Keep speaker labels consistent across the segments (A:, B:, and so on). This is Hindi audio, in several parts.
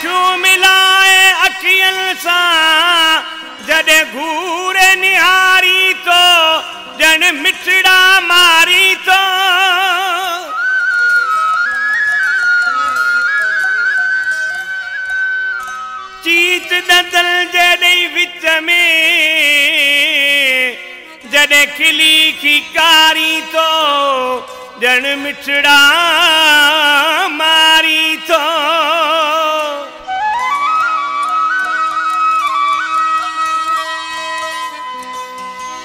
A: अखियूं मिलाए अखियुनि सां? जॾहिं घूर निहारी तो ॼण मिठड़ा मारी थो चीत ददल जॾहिं विच में जॾहिं खिली खिकारी तो, थो ॼण मिठड़ा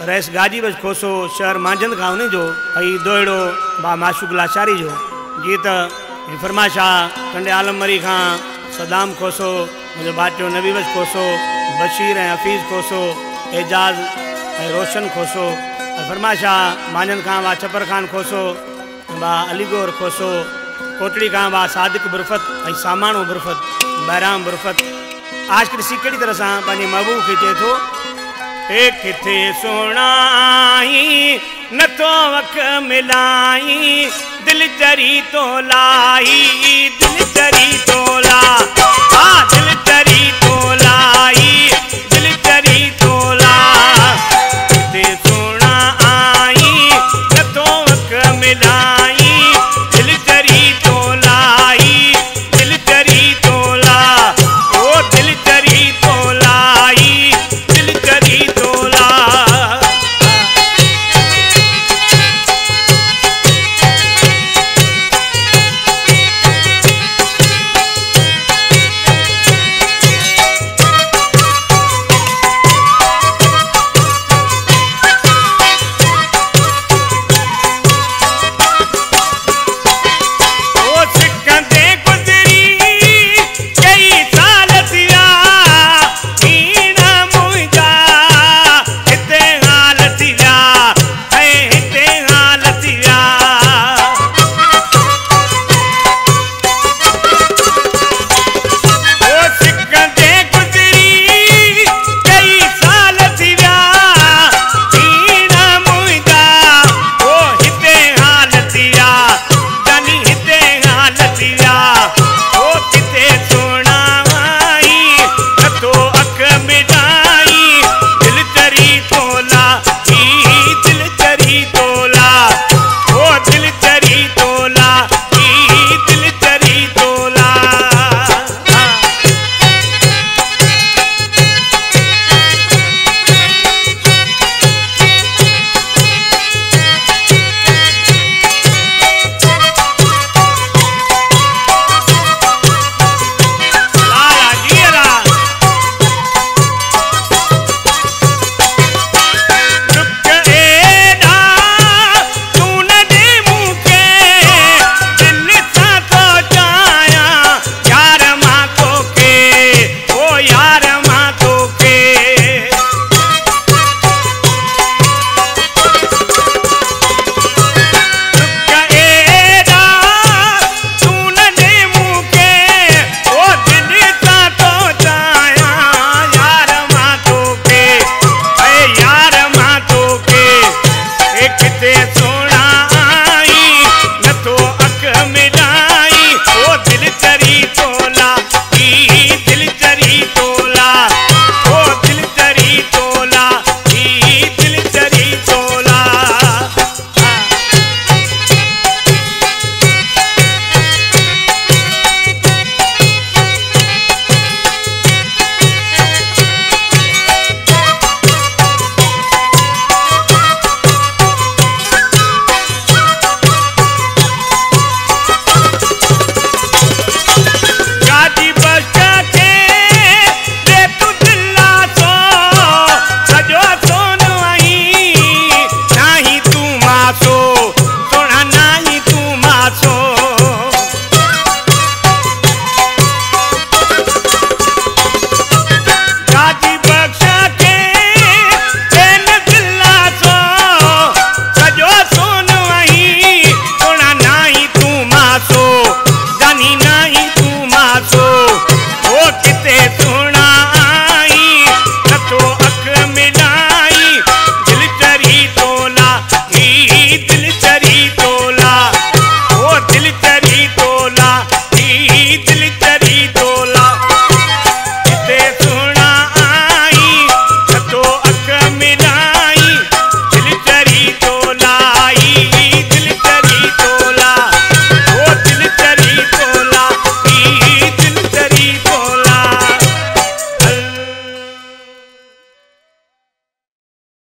A: रैस गाजी बस खोसो, शहर मांझंद खां उन जो ऐं दोहिड़ो भा माशूक लाचारी जो। त फरमाइश आहे कंडे आलमरी खां, सदाम खोसो मुंहिंजो भाटियो नबी बस खोसो, बशीर ऐं हफ़ीज़ खोसो, एजाज़ ऐं रोशन खोसो। ऐं फरमाइश आहे मांझंद खां वा छपर खान खोसो बा अलीगोर खोसो, कोटड़ी खां बा सादिक बुरफत ऐं सामाणो बुरफत बहिराम बुरफत। आज ॾिसी कहिड़ी तरह सां महबूब खे चए थो किथे सुणाई नथो वख मिलाई दिल चरी तो लाई दिल चरी तो ला